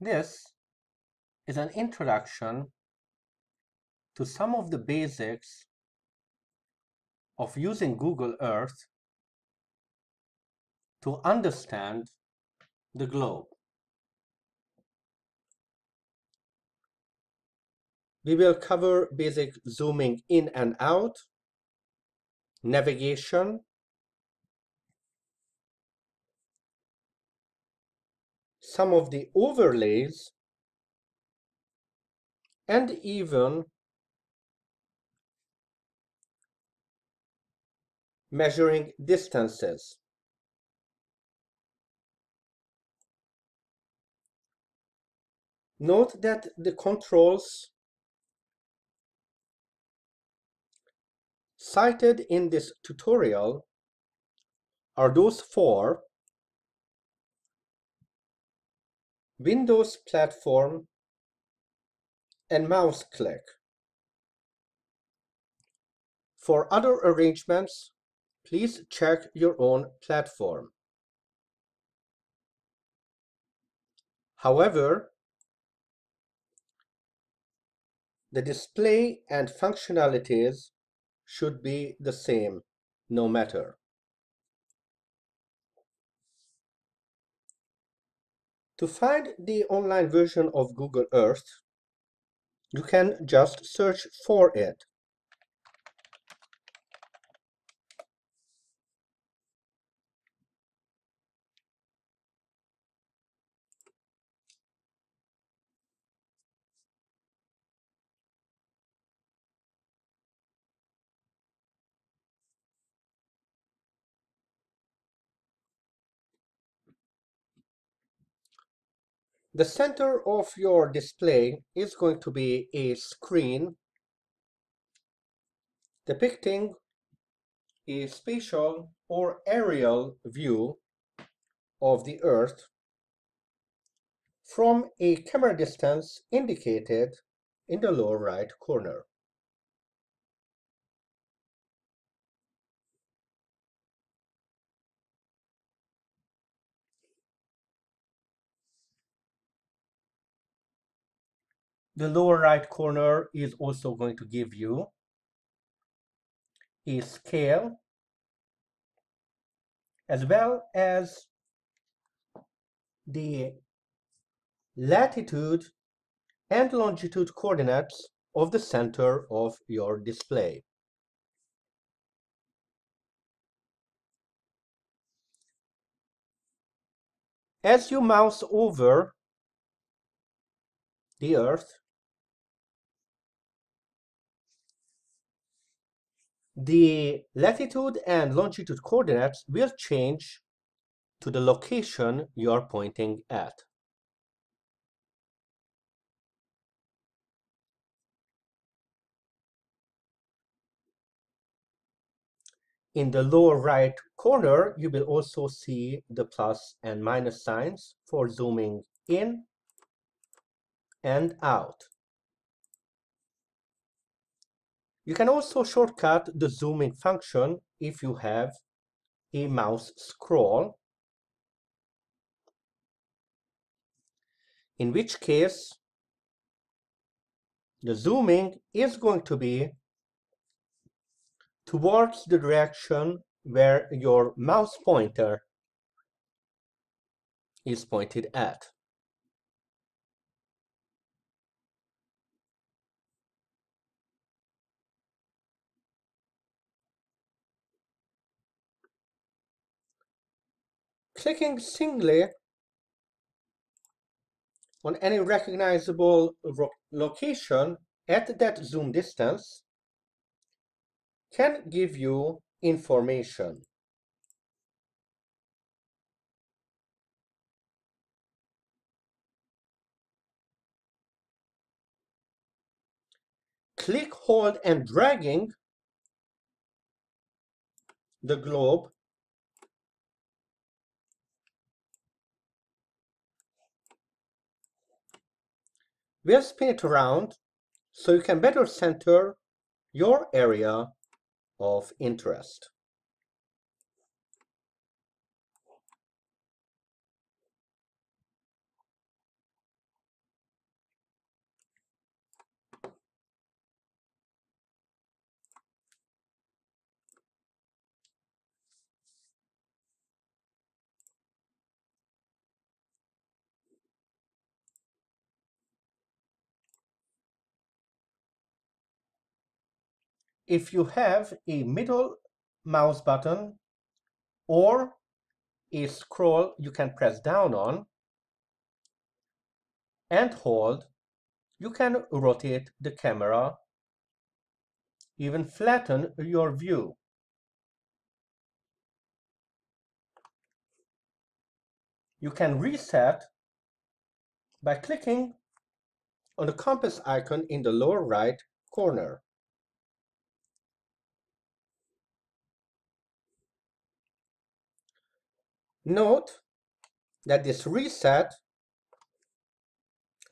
This is an introduction to some of the basics of using Google Earth to understand the globe. We will cover basic zooming in and out, navigation, some of the overlays, and even measuring distances. Note that the controls cited in this tutorial are those for Windows platform and mouse click. For other arrangements, please check your own platform. However, the display and functionalities should be the same no matter. To find the online version of Google Earth, you can just search for it. The center of your display is going to be a screen depicting a spatial or aerial view of the Earth from a camera distance indicated in the lower right corner. The lower right corner is also going to give you a scale as well as the latitude and longitude coordinates of the center of your display. As you mouse over the Earth, the latitude and longitude coordinates will change to the location you are pointing at. In the lower right corner, you will also see the plus and minus signs for zooming in and out. You can also shortcut the zooming function if you have a mouse scroll, in which case the zooming is going to be towards the direction where your mouse pointer is pointed at. Clicking singly on any recognizable location at that zoom distance can give you information. Click, hold, and dragging the globe will spin it around so you can better center your area of interest. If you have a middle mouse button or a scroll you can press down on and hold, you can rotate the camera, even flatten your view. You can reset by clicking on the compass icon in the lower right corner. Note that this reset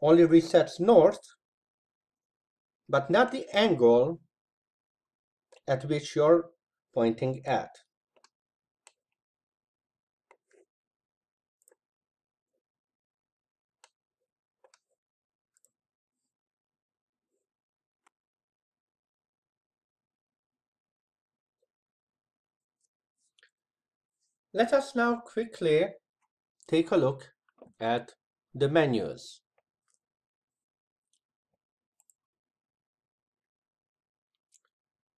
only resets north, but not the angle at which you're pointing at. Let us now quickly take a look at the menus.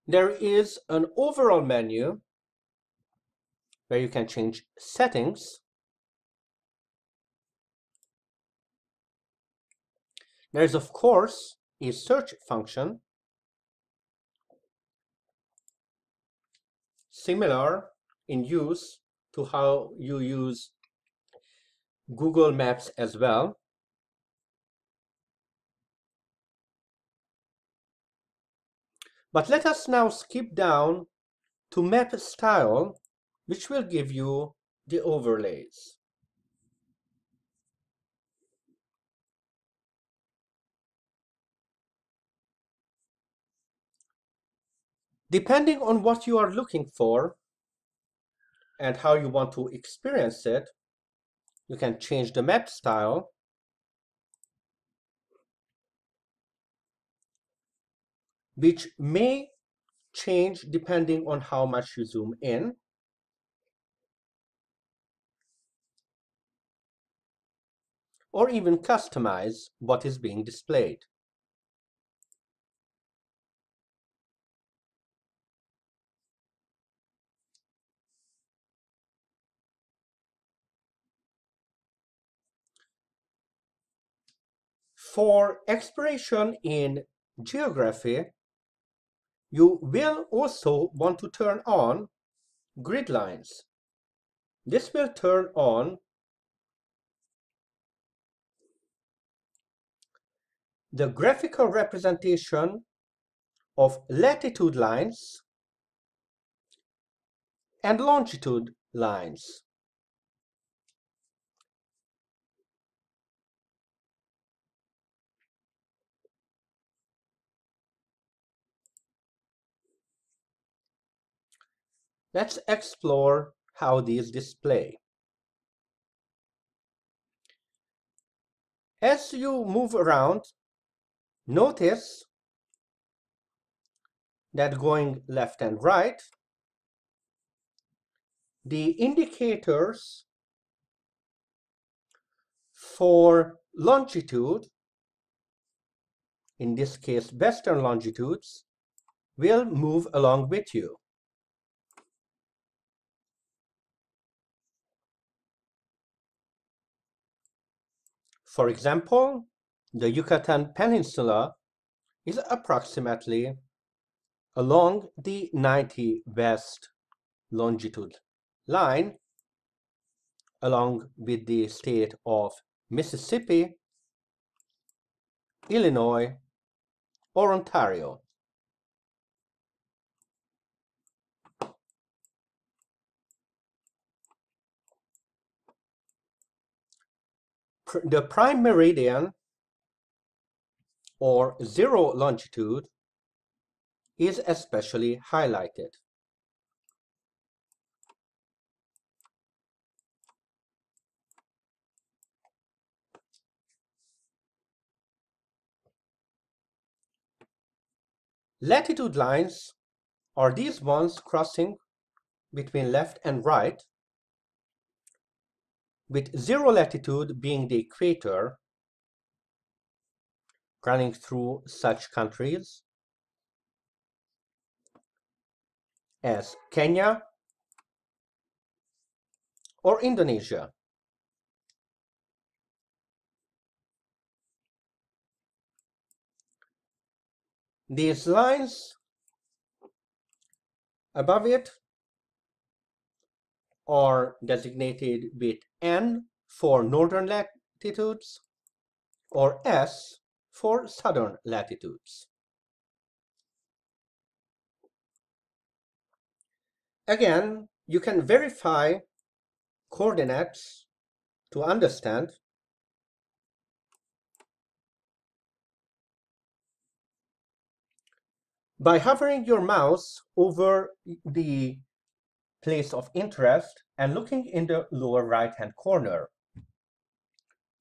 There is an overall menu where you can change settings. There is, of course, a search function similar in use to how you use Google Maps as well. But let us now skip down to map style, which will give you the overlays. Depending on what you are looking for, and how you want to experience it, you can change the map style. which may change depending on how much you zoom in. or even customize what is being displayed. For exploration in geography, you will also want to turn on grid lines. This will turn on the graphical representation of latitude lines and longitude lines. Let's explore how these display. As you move around, notice that going left and right, the indicators for longitude, in this case western longitudes, will move along with you. For example, the Yucatan Peninsula is approximately along the 90 west longitude line along with the state of Mississippi, Illinois, or Ontario. The prime meridian or zero longitude is especially highlighted. Latitude lines are these ones crossing between left and right with zero latitude being the equator running through such countries as Kenya or Indonesia. These lines above it are designated with N for northern latitudes or S for southern latitudes. Again, you can verify coordinates to understand by hovering your mouse over the place of interest and looking in the lower right hand corner.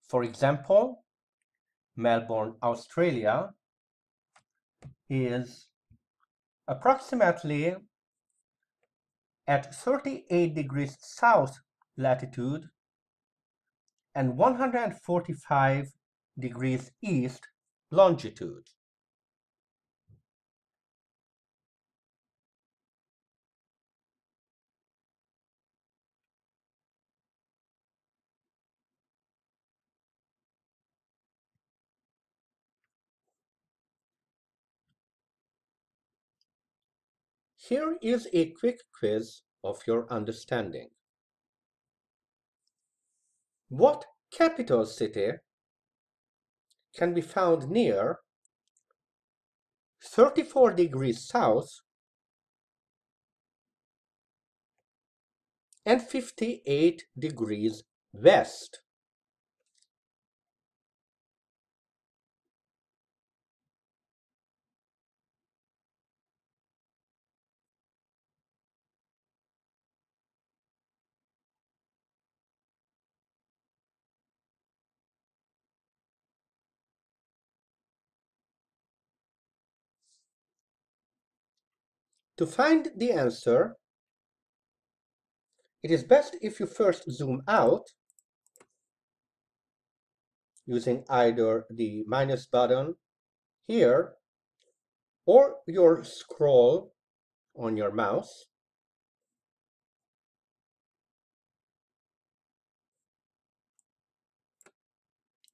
For example, Melbourne, Australia is approximately at 38 degrees south latitude and 145 degrees east longitude. Here is a quick quiz of your understanding. What capital city can be found near 34 degrees south and 58 degrees west? To find the answer, it is best if you first zoom out using either the minus button here or your scroll on your mouse.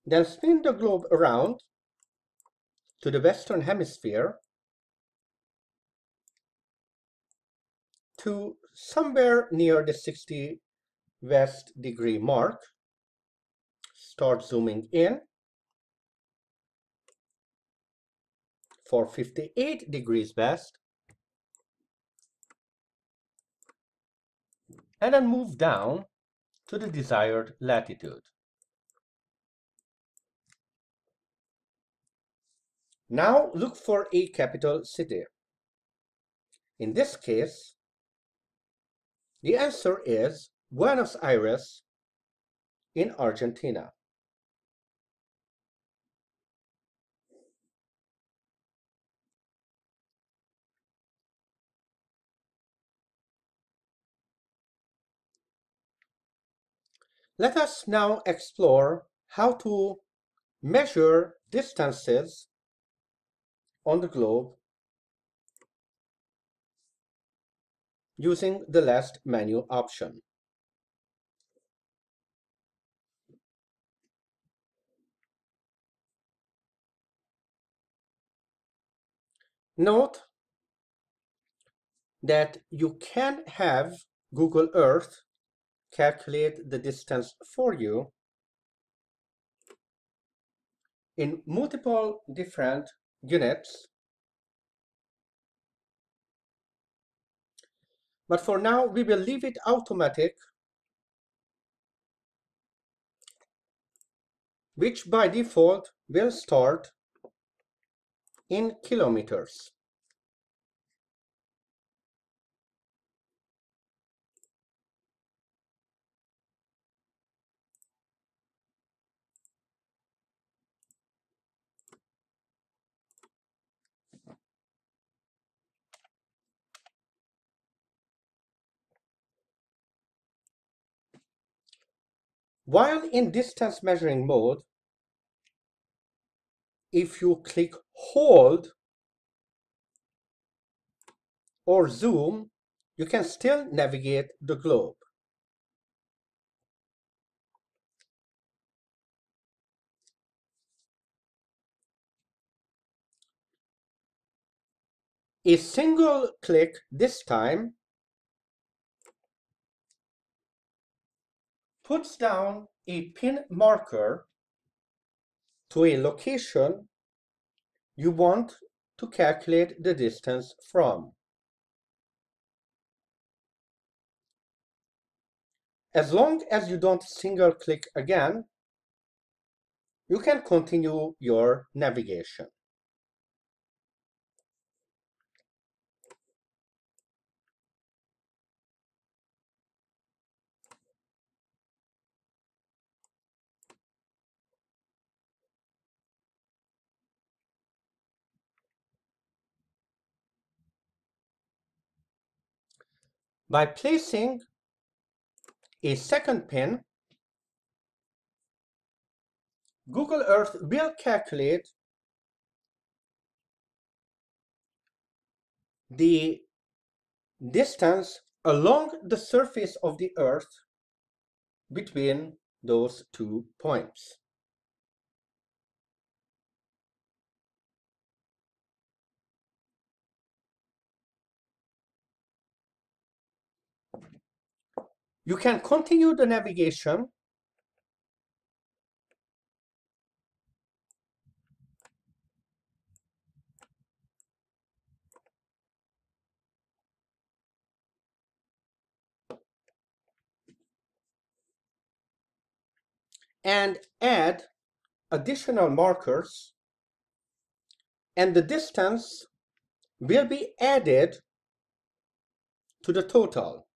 Then spin the globe around to the western hemisphere to somewhere near the 60 west degree mark. Start zooming in for 58 degrees west and then move down to the desired latitude. Now look for a capital city. In this case, the answer is Buenos Aires in Argentina. Let us now explore how to measure distances on the globe using the last menu option. Note that you can have Google Earth calculate the distance for you in multiple different units But for now, we will leave it automatic, which by default will start in kilometers. While in distance measuring mode, if you click hold or zoom you can still navigate the globe. A single click this time puts down a pin marker to a location you want to calculate the distance from. As long as you don't single click again, you can continue your navigation. By placing a second pin, Google Earth will calculate the distance along the surface of the Earth between those two points. You can continue the navigation and add additional markers and the distance will be added to the total.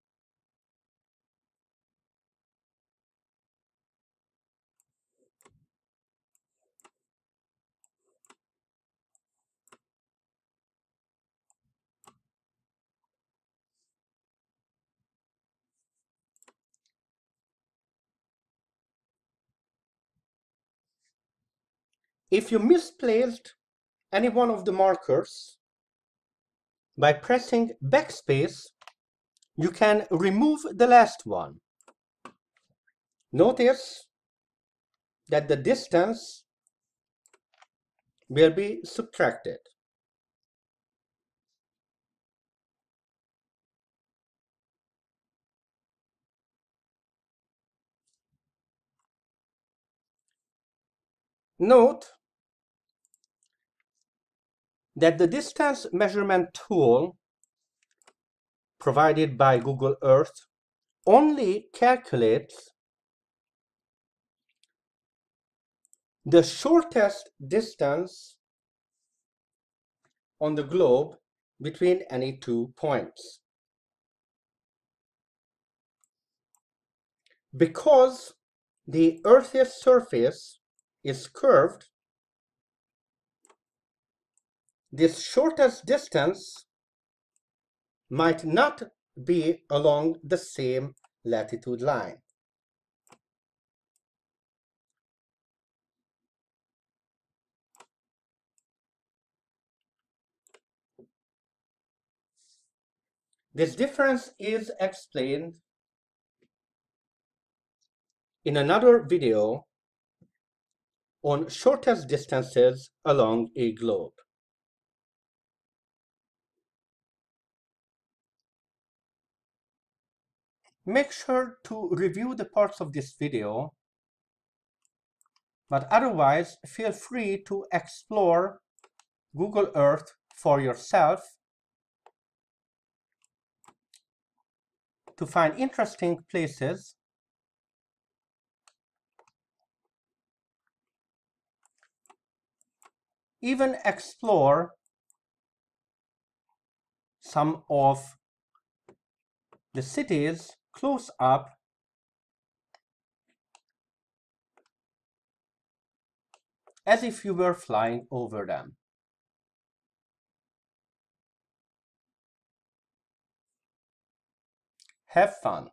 If you misplaced any one of the markers, by pressing backspace, you can remove the last one. Notice that the distance will be subtracted. Note that the distance measurement tool provided by Google Earth only calculates the shortest distance on the globe between any two points. Because the Earth's surface is curved, this shortest distance might not be along the same latitude line. This difference is explained in another video on shortest distances along a globe. Make sure to review the parts of this video, but otherwise feel free to explore Google Earth for yourself to find interesting places even explore some of the cities close up as if you were flying over them. Have fun.